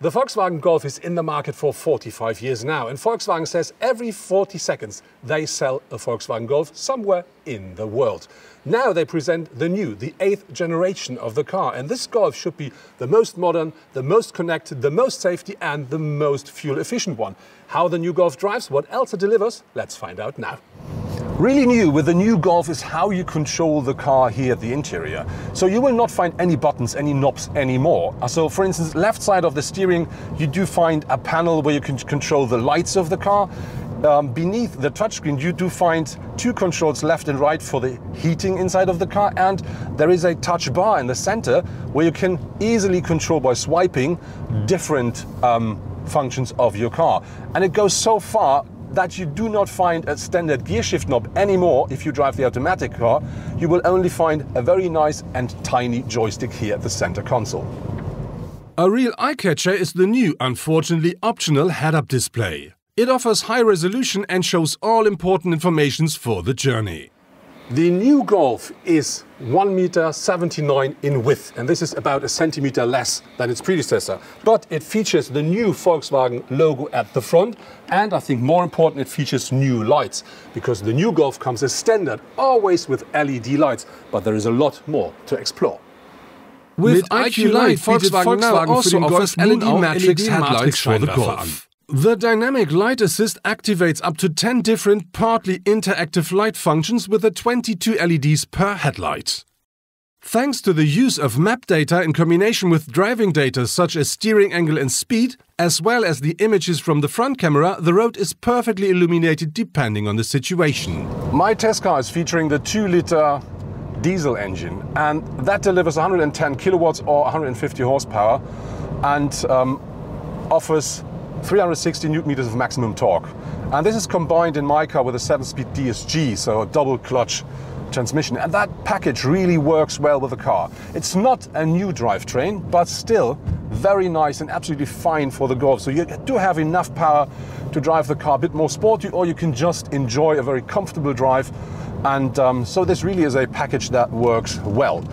The Volkswagen Golf is in the market for 45 years now, and Volkswagen says every 40 seconds they sell a Volkswagen Golf somewhere in the world. Now they present the new, the eighth generation of the car, and this Golf should be the most modern, the most connected, the most safety, and the most fuel efficient one. How the new Golf drives, what else it delivers, let's find out now. Really new with the new Golf is how you control the car here at the interior. So you will not find any buttons, any knobs anymore. Uh, so for instance, left side of the steering, you do find a panel where you can control the lights of the car. Um, beneath the touchscreen, you do find two controls left and right for the heating inside of the car. And there is a touch bar in the center where you can easily control by swiping different um, functions of your car. And it goes so far that you do not find a standard gear shift knob anymore if you drive the automatic car. You will only find a very nice and tiny joystick here at the center console. A real eye-catcher is the new, unfortunately optional head-up display. It offers high resolution and shows all important informations for the journey. The new Golf is 1 meter 79 in width, and this is about a centimeter less than its predecessor. But it features the new Volkswagen logo at the front, and I think more important, it features new lights, because the new Golf comes as standard, always with LED lights, but there is a lot more to explore. With, IQ Light, Volkswagen, Volkswagen now also offers LED matrix headlights for the Golf. The Dynamic Light Assist activates up to 10 different partly interactive light functions with the 22 LEDs per headlight. Thanks to the use of map data in combination with driving data such as steering angle and speed, as well as the images from the front camera, the road is perfectly illuminated depending on the situation. My test car is featuring the 2-liter diesel engine, and that delivers 110 kilowatts or 150 horsepower and um, offers 360 newton meters of maximum torque. And this is combined in my car with a 7-speed DSG, so a double clutch transmission. And that package really works well with the car. It's not a new drivetrain, but still very nice and absolutely fine for the Golf. So you do have enough power to drive the car a bit more sporty, or you can just enjoy a very comfortable drive. And um, so this really is a package that works well.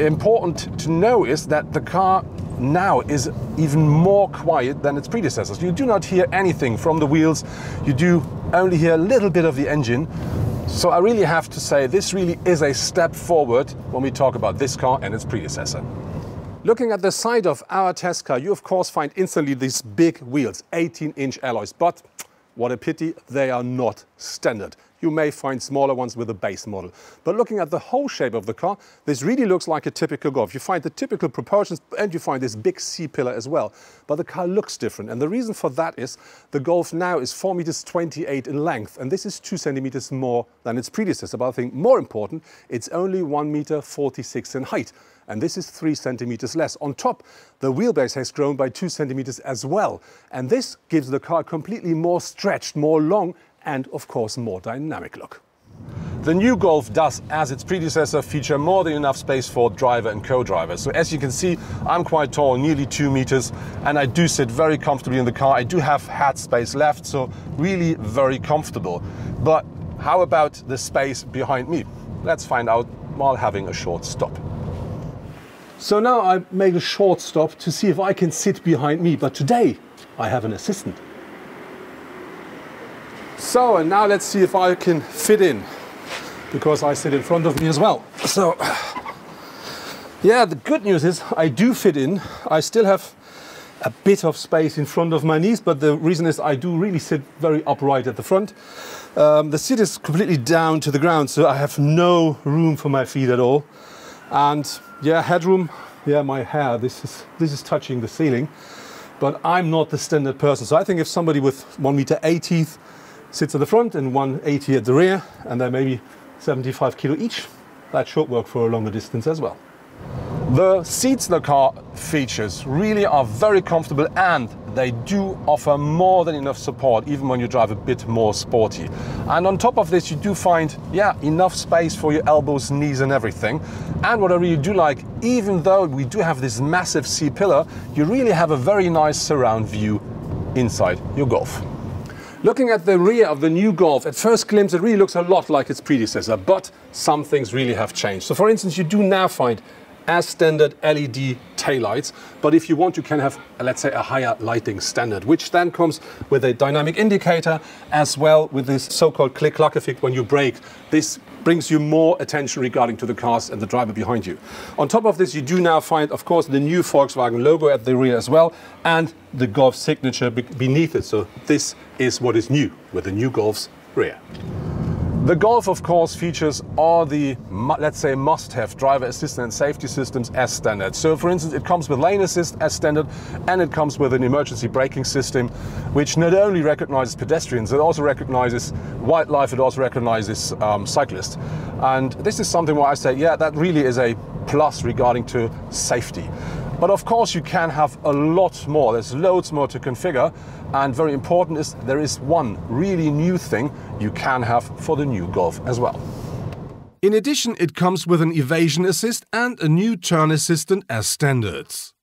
Important to know is that the car now is even more quiet than its predecessors. You do not hear anything from the wheels, you do only hear a little bit of the engine. So I really have to say this really is a step forward when we talk about this car and its predecessor. Looking at the side of our test car, you of course find instantly these big wheels, 18 inch alloys, but what a pity, they are not standard. You may find smaller ones with a base model. But looking at the whole shape of the car, this really looks like a typical Golf. You find the typical proportions and you find this big C-pillar as well. But the car looks different. And the reason for that is the Golf now is 4 meters 28 in length. And this is 2 centimeters more than its predecessor. But I think more important, it's only 1 meter 46 in height and this is three centimeters less. On top, the wheelbase has grown by two centimeters as well, and this gives the car completely more stretched, more long, and of course more dynamic look. The new Golf does, as its predecessor, feature more than enough space for driver and co-driver. So as you can see, I'm quite tall, nearly two meters, and I do sit very comfortably in the car. I do have hat space left, so really very comfortable. But how about the space behind me? Let's find out while having a short stop. So now I make a short stop to see if I can sit behind me, but today I have an assistant. So, and now let's see if I can fit in, because I sit in front of me as well. So, yeah, the good news is I do fit in. I still have a bit of space in front of my knees, but the reason is I do really sit very upright at the front. Um, the seat is completely down to the ground, so I have no room for my feet at all. And yeah, headroom, yeah, my hair, this is, this is touching the ceiling. But I'm not the standard person. So I think if somebody with one meter 80 sits at the front and 180 at the rear, and they're maybe 75 kilo each. That should work for a longer distance as well. The seats the car features really are very comfortable and they do offer more than enough support even when you drive a bit more sporty. And on top of this you do find, yeah, enough space for your elbows, knees and everything. And what I really do like, even though we do have this massive C-pillar, you really have a very nice surround view inside your Golf. Looking at the rear of the new Golf, at first glimpse it really looks a lot like its predecessor, but some things really have changed. So for instance, you do now find as standard LED taillights. But if you want, you can have, let's say, a higher lighting standard, which then comes with a dynamic indicator as well with this so-called click-clack effect when you brake. This brings you more attention regarding to the cars and the driver behind you. On top of this, you do now find, of course, the new Volkswagen logo at the rear as well, and the Golf signature beneath it. So this is what is new with the new Golf's rear. The Golf, of course, features all the, let's say, must-have driver assistance and safety systems as standard. So, for instance, it comes with lane assist as standard, and it comes with an emergency braking system, which not only recognizes pedestrians, it also recognizes wildlife, it also recognizes um, cyclists. And this is something where I say, yeah, that really is a plus regarding to safety. But of course, you can have a lot more. There's loads more to configure. And very important is there is one really new thing you can have for the new Golf as well. In addition, it comes with an evasion assist and a new turn assistant as standards.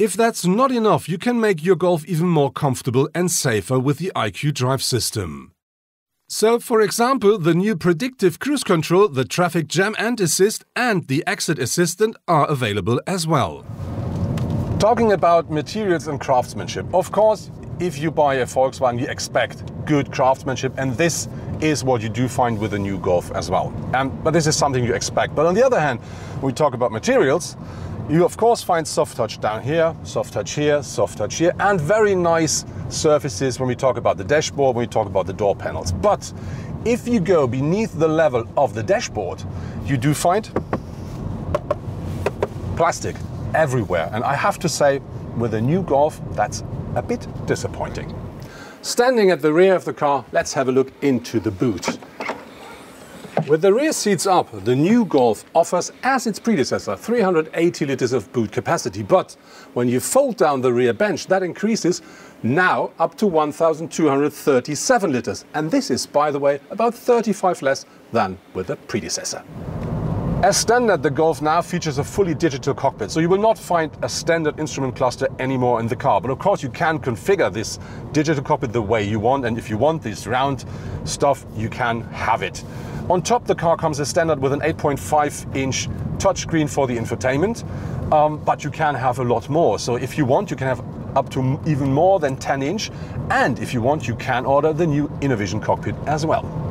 If that's not enough, you can make your Golf even more comfortable and safer with the IQ Drive system. So, for example, the new predictive cruise control, the traffic jam and assist, and the exit assistant are available as well. Talking about materials and craftsmanship, of course, if you buy a Volkswagen, you expect good craftsmanship, and this is what you do find with the new Golf as well. Um, but this is something you expect. But on the other hand, we talk about materials, you of course find soft touch down here, soft touch here, soft touch here, and very nice surfaces when we talk about the dashboard, when we talk about the door panels. But if you go beneath the level of the dashboard, you do find plastic everywhere. And I have to say, with a new Golf, that's a bit disappointing. Standing at the rear of the car, let's have a look into the boot. With the rear seats up, the new Golf offers, as its predecessor, 380 liters of boot capacity. But when you fold down the rear bench, that increases now up to 1,237 liters. And this is, by the way, about 35 less than with the predecessor. As standard, the Golf now features a fully digital cockpit, so you will not find a standard instrument cluster anymore in the car. But of course, you can configure this digital cockpit the way you want, and if you want this round stuff, you can have it. On top, the car comes as standard with an 8.5 inch touchscreen for the infotainment, um, but you can have a lot more. So if you want, you can have up to even more than 10 inch, and if you want, you can order the new Innovision cockpit as well.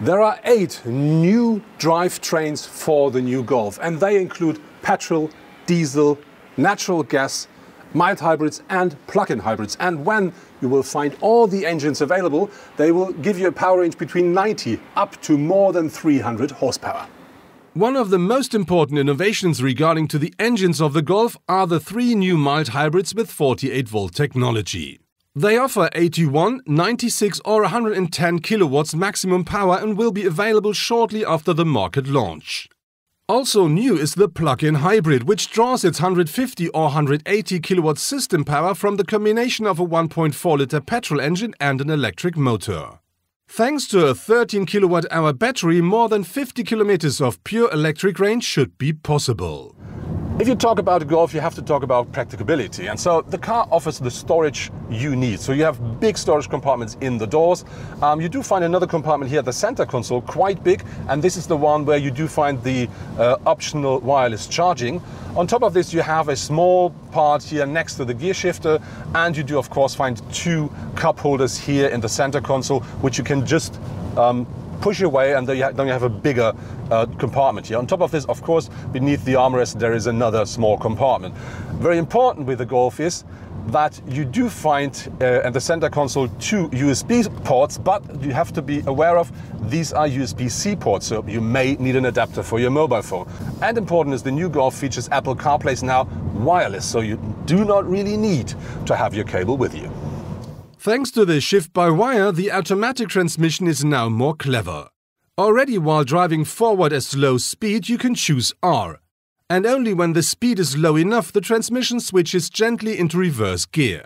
There are eight new drivetrains for the new Golf, and they include petrol, diesel, natural gas, mild hybrids and plug-in hybrids. And when you will find all the engines available, they will give you a power range between 90 up to more than 300 horsepower. One of the most important innovations regarding to the engines of the Golf are the three new mild hybrids with 48 volt technology. They offer 81, 96 or 110 kilowatts maximum power and will be available shortly after the market launch. Also new is the plug-in hybrid, which draws its 150 or 180 kilowatt system power from the combination of a 1.4-liter petrol engine and an electric motor. Thanks to a 13 kilowatt hour battery, more than 50 kilometers of pure electric range should be possible. If you talk about Golf, you have to talk about practicability. And so the car offers the storage you need. So you have big storage compartments in the doors. Um, you do find another compartment here, at the center console, quite big. And this is the one where you do find the uh, optional wireless charging. On top of this, you have a small part here next to the gear shifter. And you do, of course, find two cup holders here in the center console, which you can just um, push away and then you, have a bigger uh, compartment here. On top of this, of course, beneath the armrest, there is another small compartment. Very important with the Golf is that you do find uh, in the center console two USB ports, but you have to be aware of these are USB-C ports, so you may need an adapter for your mobile phone. And important is the new Golf features Apple CarPlay now wireless, so you do not really need to have your cable with you. Thanks to the shift-by-wire, the automatic transmission is now more clever. Already while driving forward at slow speed, you can choose R. And only when the speed is low enough, the transmission switches gently into reverse gear.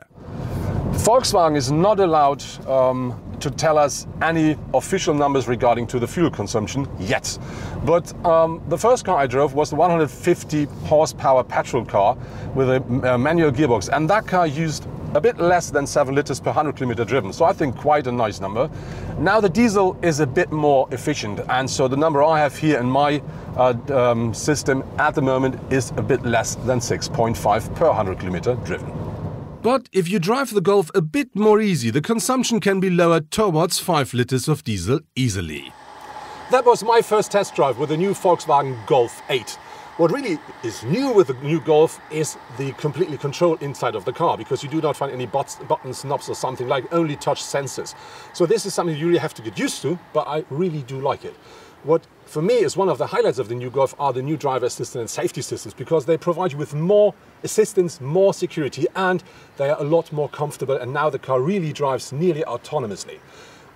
Volkswagen is not allowed um, to tell us any official numbers regarding to the fuel consumption yet. But um, the first car I drove was the 150 horsepower petrol car with a, a manual gearbox, and that car used a bit less than 7 liters per 100 kilometer driven. So I think quite a nice number. Now the diesel is a bit more efficient and so the number I have here in my uh, um, system at the moment is a bit less than 6.5 per 100 kilometer driven. But if you drive the Golf a bit more easy, the consumption can be lowered towards 5 liters of diesel easily. That was my first test drive with the new Volkswagen Golf 8. What really is new with the new Golf is the completely controlled inside of the car because you do not find any buttons, knobs or something like only touch sensors. So this is something you really have to get used to, but I really do like it. What for me is one of the highlights of the new Golf are the new driver assistance and safety systems because they provide you with more assistance, more security and they are a lot more comfortable and now the car really drives nearly autonomously.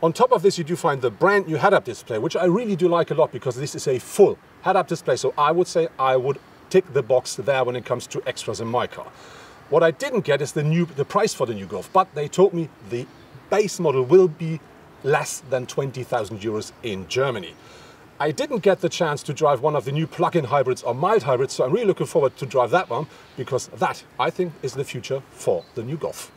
On top of this, you do find the brand new head-up display, which I really do like a lot because this is a full head-up display. So I would say I would tick the box there when it comes to extras in my car. What I didn't get is the new the price for the new Golf, but they told me the base model will be less than 20,000 euros in Germany. I didn't get the chance to drive one of the new plug-in hybrids or mild hybrids, so I'm really looking forward to drive that one because that, I think, is the future for the new Golf.